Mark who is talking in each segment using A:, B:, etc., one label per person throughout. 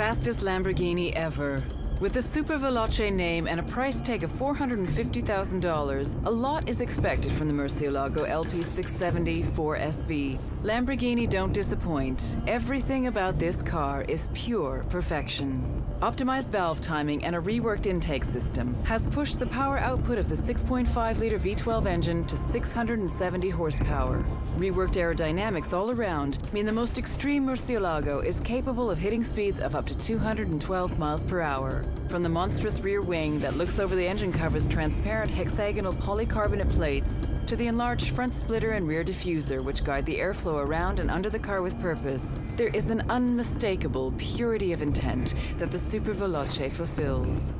A: fastest Lamborghini ever. With the Super Veloce name and a price tag of $450,000, a lot is expected from the Murcielago LP670 4SV. Lamborghini don't disappoint. Everything about this car is pure perfection. Optimized valve timing and a reworked intake system has pushed the power output of the 6.5-liter V12 engine to 670 horsepower. Reworked aerodynamics all around mean the most extreme Murcielago is capable of hitting speeds of up to 212 miles per hour. From the monstrous rear wing that looks over the engine cover's transparent hexagonal polycarbonate plates to the enlarged front splitter and rear diffuser which guide the airflow around and under the car with purpose, there is an unmistakable purity of intent that the Super Veloce fulfills.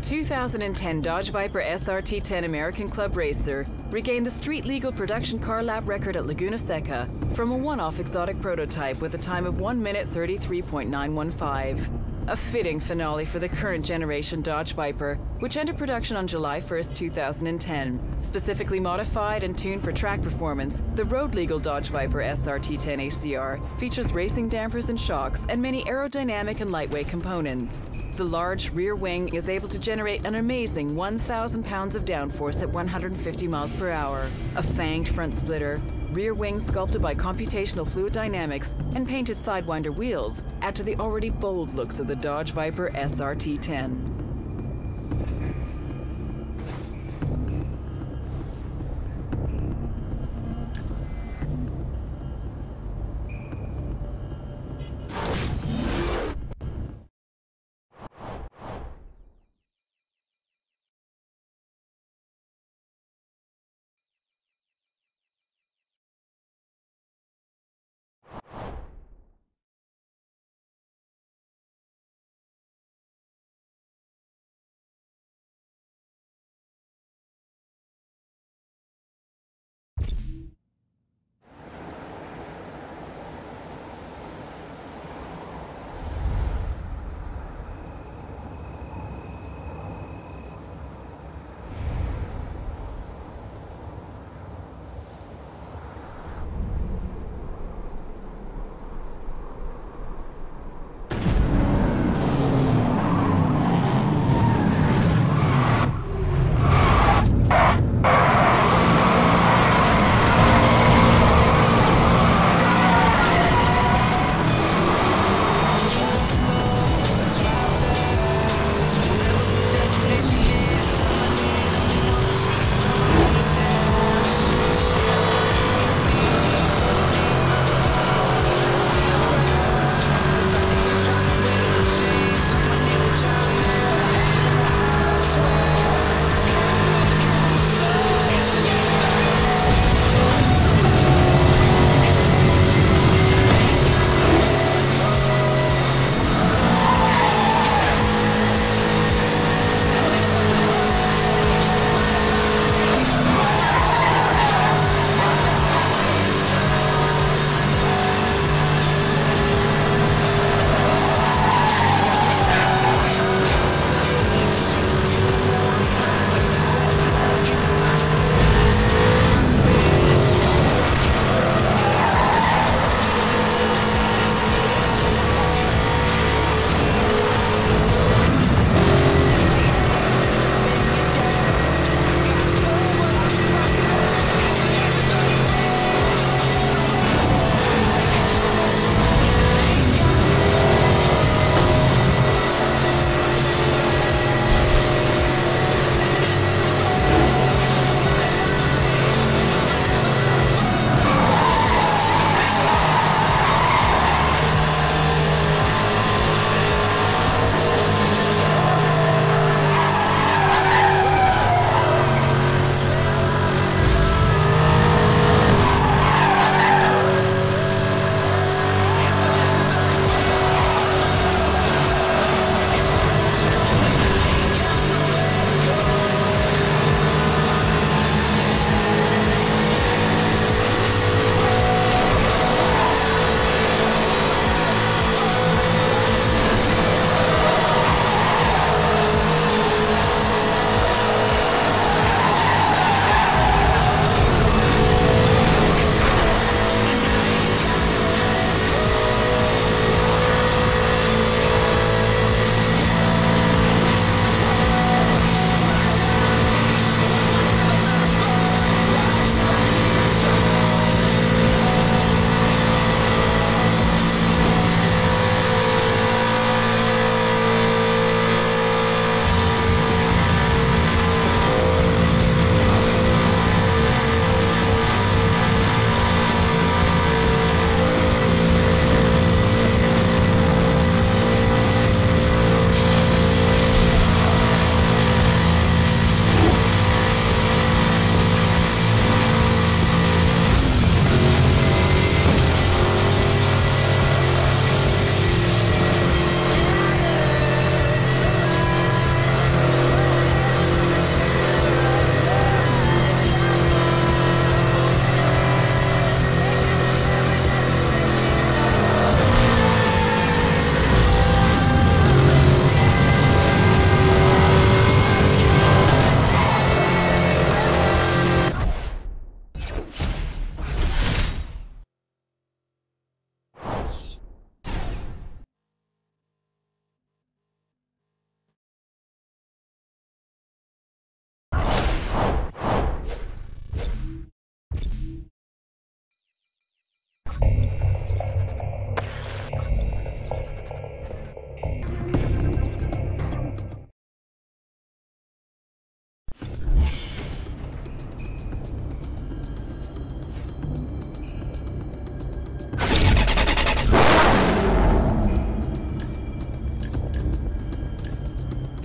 A: 2010 Dodge Viper SRT 10 American Club Racer regained the street legal production car lap record at Laguna Seca from a one off exotic prototype with a time of 1 minute 33.915. A fitting finale for the current generation Dodge Viper, which entered production on July 1, 2010. Specifically modified and tuned for track performance, the road legal Dodge Viper SRT 10 ACR features racing dampers and shocks and many aerodynamic and lightweight components. The large rear wing is able to generate an amazing 1,000 pounds of downforce at 150 miles per hour. A fanged front splitter, rear wing sculpted by computational fluid dynamics, and painted Sidewinder wheels add to the already bold looks of the Dodge Viper SRT-10.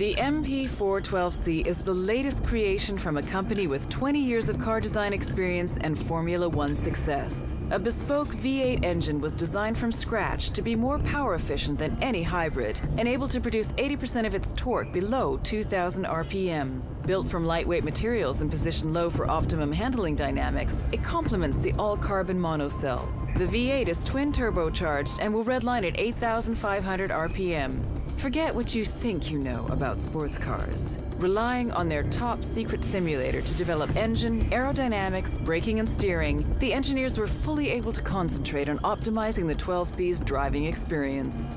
A: The MP412C is the latest creation from a company with 20 years of car design experience and Formula One success. A bespoke V8 engine was designed from scratch to be more power efficient than any hybrid and able to produce 80% of its torque below 2,000 RPM. Built from lightweight materials and positioned low for optimum handling dynamics, it complements the all-carbon monocell. The V8 is twin turbocharged and will redline at 8,500 RPM. Forget what you think you know about sports cars. Relying on their top secret simulator to develop engine, aerodynamics, braking, and steering, the engineers were fully able to concentrate on optimizing the 12C's driving experience.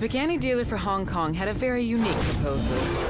A: Pagani dealer for Hong Kong had a very unique proposal.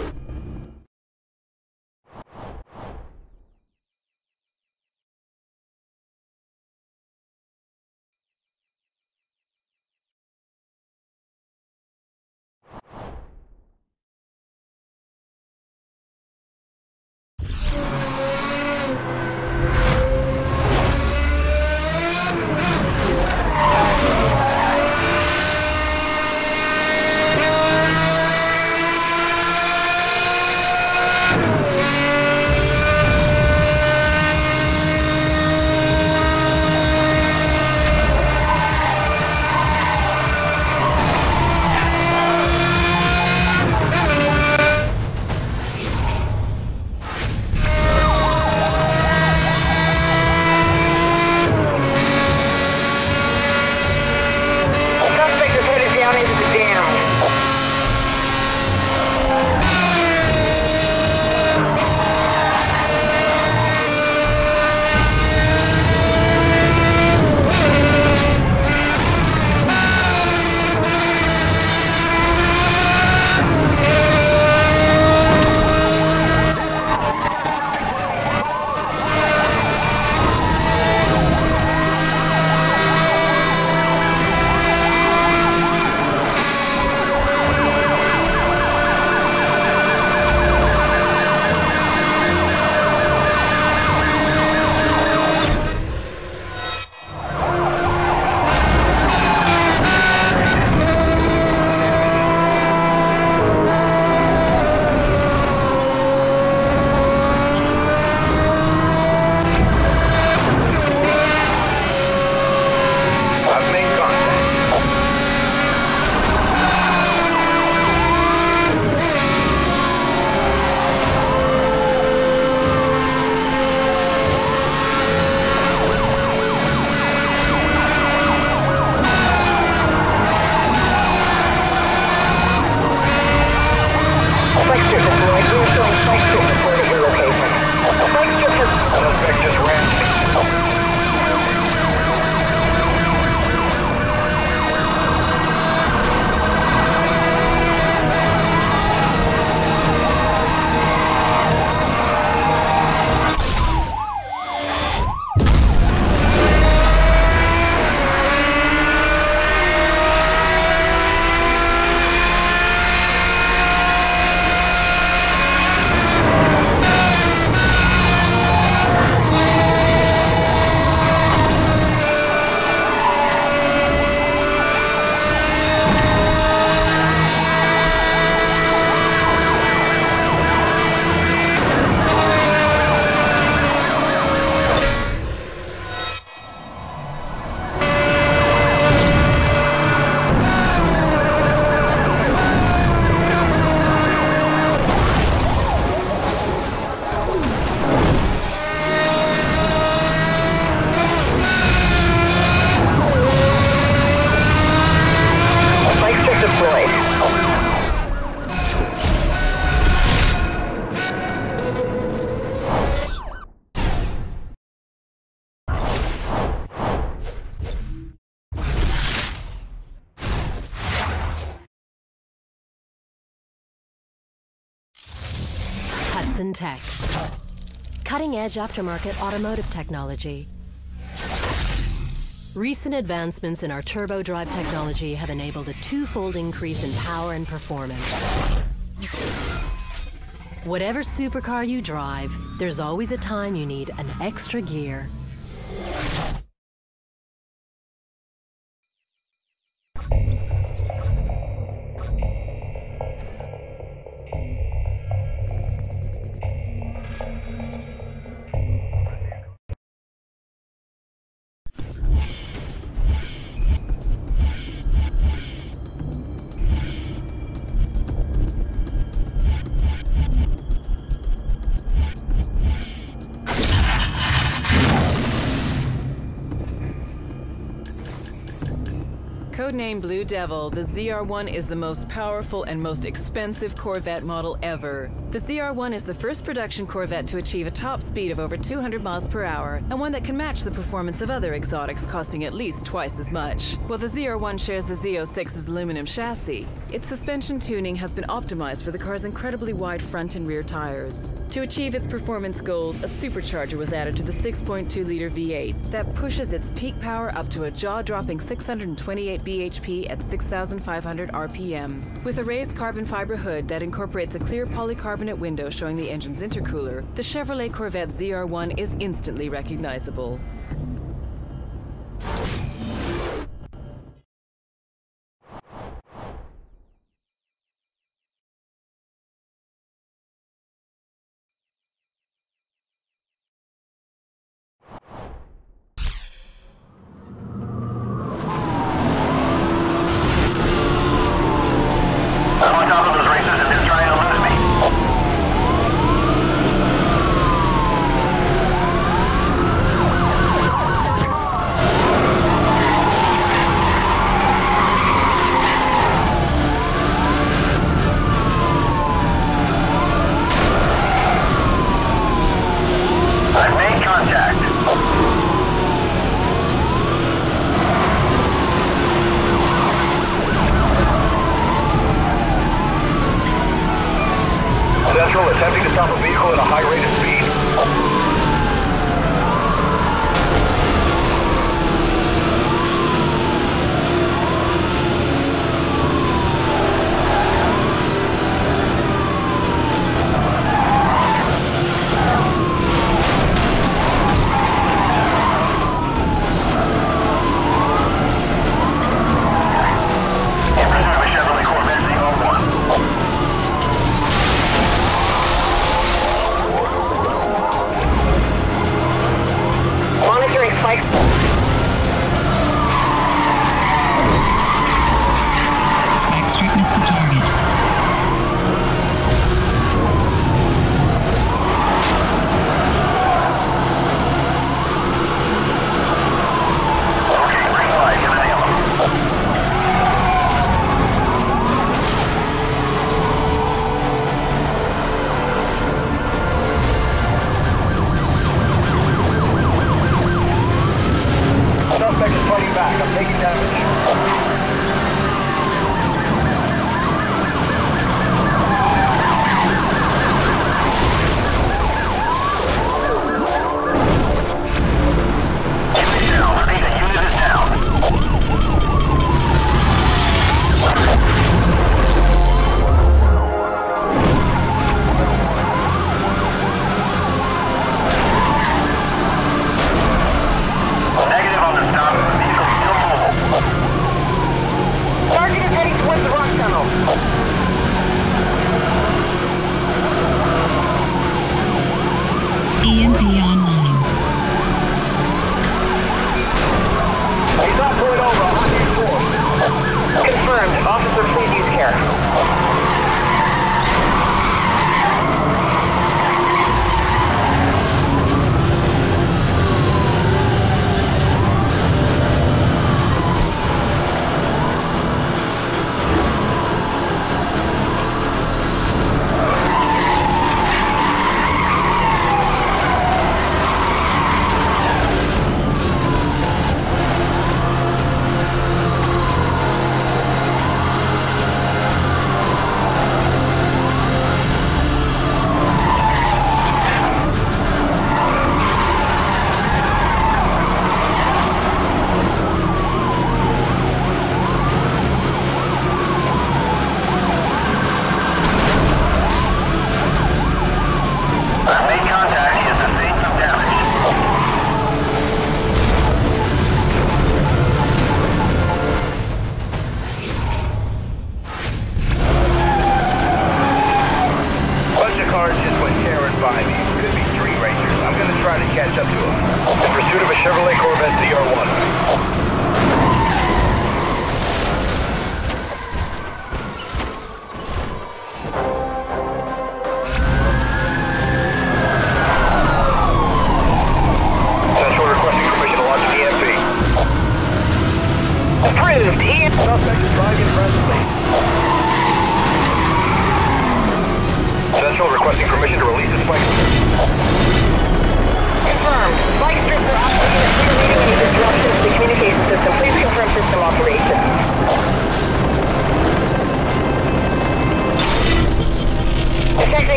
B: Tech. Cutting edge aftermarket automotive technology. Recent advancements in our turbo drive technology have enabled a twofold increase in power and performance. Whatever supercar you drive, there's always a time you need an extra gear.
A: Codename Blue Devil, the ZR-1 is the most powerful and most expensive Corvette model ever. The ZR-1 is the first production Corvette to achieve a top speed of over 200 miles per hour, and one that can match the performance of other exotics costing at least twice as much. While the ZR-1 shares the Z06's aluminum chassis, its suspension tuning has been optimized for the car's incredibly wide front and rear tires. To achieve its performance goals, a supercharger was added to the 6.2-liter V8 that pushes its peak power up to a jaw-dropping 628 bhp bhp at 6,500 RPM. With a raised carbon fiber hood that incorporates a clear polycarbonate window showing the engine's intercooler, the Chevrolet Corvette ZR1 is instantly recognizable.
C: attempting to stop a vehicle at a high rate of speed.